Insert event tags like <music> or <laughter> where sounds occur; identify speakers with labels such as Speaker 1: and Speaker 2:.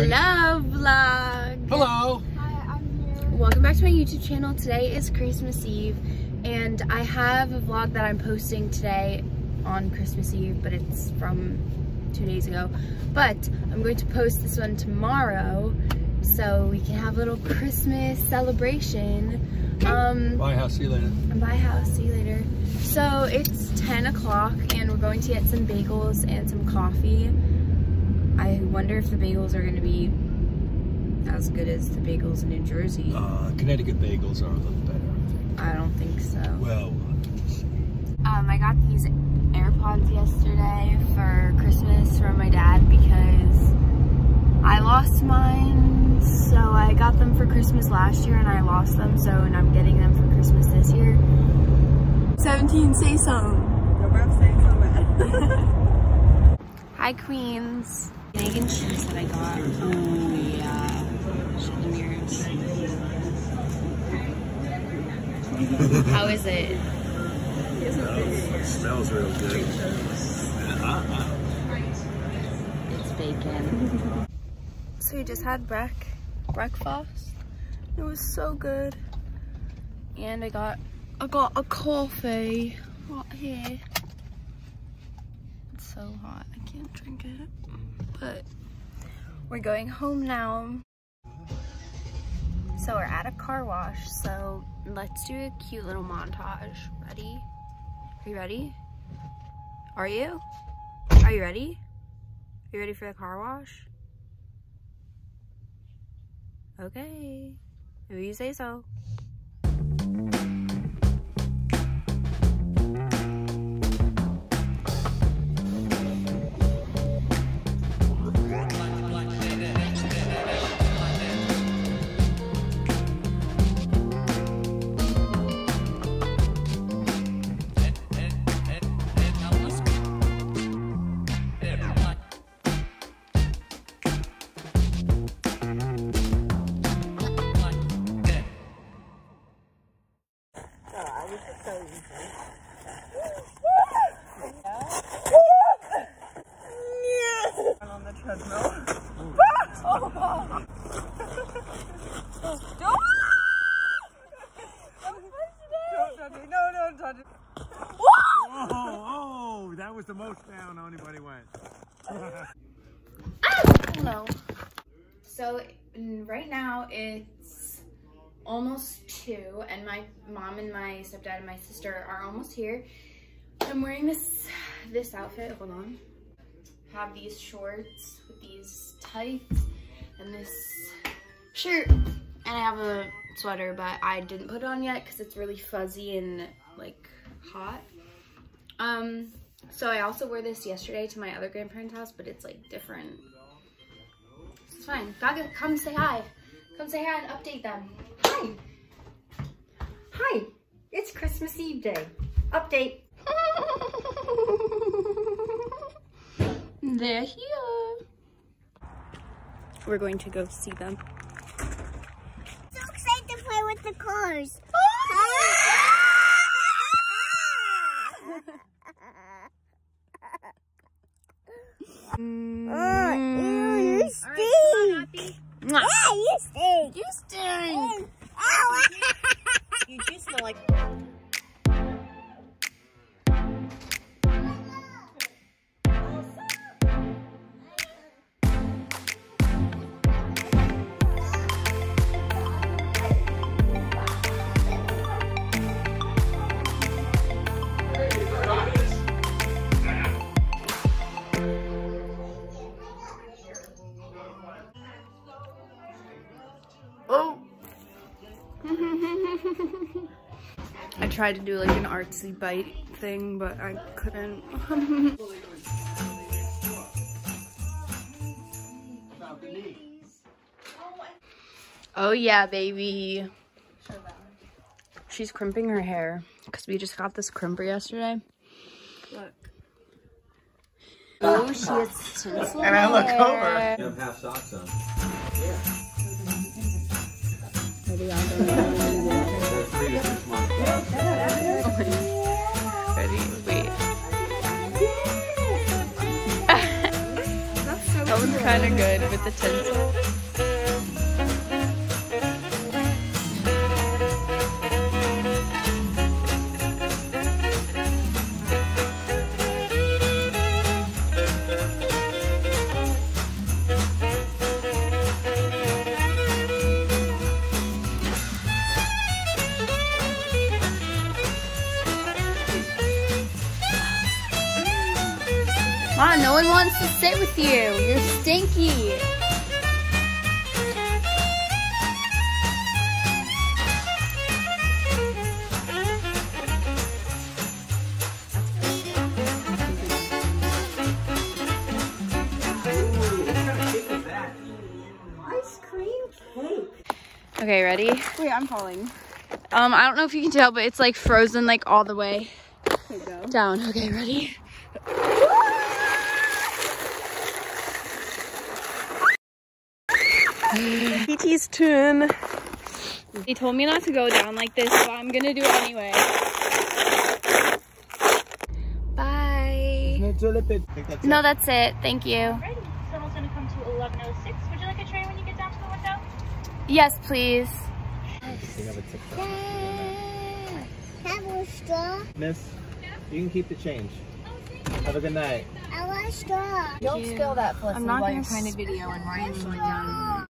Speaker 1: Hello, vlog.
Speaker 2: Hello.
Speaker 3: Hi, I'm here.
Speaker 1: Welcome back to my YouTube channel. Today is Christmas Eve, and I have a vlog that I'm posting today on Christmas Eve, but it's from two days ago. But I'm going to post this one tomorrow, so we can have a little Christmas celebration. Um,
Speaker 2: Bye, house. See you later.
Speaker 1: Bye house, see you later. So it's 10 o'clock and we're going to get some bagels and some coffee. I wonder if the bagels are gonna be as good as the bagels in New Jersey.
Speaker 2: Uh, Connecticut bagels are a little better, I think.
Speaker 1: I don't think so.
Speaker 2: Well,
Speaker 1: Um, I got these AirPods yesterday for Christmas from my dad because I lost mine. So I got them for Christmas last year and I lost them. So, and I'm getting them for Christmas this year. 17, say so. <laughs> Hi, Queens. Egg and cheese that I got. Oh, yeah. Show them yours. How is it?
Speaker 2: it smells real good.
Speaker 1: It's bacon. so we just had break breakfast. It was so good. And I got I got a coffee right here. So hot. I can't drink it. But we're going home now. So we're at a car wash. So let's do a cute little montage. Ready? Are you ready? Are you? Are you ready? You ready for the car wash? Okay. If you say so.
Speaker 4: On the treadmill. Don't touch it. No, don't.
Speaker 2: Oh, oh, that was the most down anybody went.
Speaker 1: No. So mm, right now it's almost two and my mom and my stepdad and my sister are almost here. I'm wearing this this outfit, hold on. Have these shorts with these tights and this shirt and I have a sweater but I didn't put it on yet because it's really fuzzy and like hot. Um, so I also wore this yesterday to my other grandparents' house but it's like different. It's fine. Gaga, come say hi. Come say hi and update them.
Speaker 3: Hi. Hi. It's Christmas Eve day. Update. <laughs>
Speaker 1: They're here. We're going to go see them.
Speaker 3: So excited to play with the cars. <laughs> Oh, ew, you stink.
Speaker 1: Mwah.
Speaker 3: Yeah, you stink.
Speaker 1: You stink. <laughs> I tried to do like an artsy bite thing, but I couldn't. <laughs> oh yeah, baby. She's crimping her hair because we just got this crimper yesterday.
Speaker 4: Look.
Speaker 1: Oh, she has tinsel
Speaker 2: And I look
Speaker 1: hair.
Speaker 2: over.
Speaker 5: You have half socks on.
Speaker 1: That was kind of good with the tinsel. One wants to sit with you. You're stinky.
Speaker 3: Ice cream cake.
Speaker 1: Okay, ready?
Speaker 4: Wait, I'm falling.
Speaker 1: Um, I don't know if you can tell, but it's like frozen like all the way down. Okay, ready? <laughs> <laughs>
Speaker 4: PT's turn.
Speaker 1: They told me not to go down like this, but I'm gonna do it anyway. Bye. No, that's it. Thank you.
Speaker 6: Alrighty, someone's gonna come to 1106. Would you like a tray when you get down to the window?
Speaker 1: Yes, please.
Speaker 3: Have a straw.
Speaker 5: Miss, you can keep the change. Have a good night.
Speaker 3: I want a straw.
Speaker 4: Don't spill that, Felicity,
Speaker 1: I'm not gonna
Speaker 4: you're trying to video and Ryan's going down.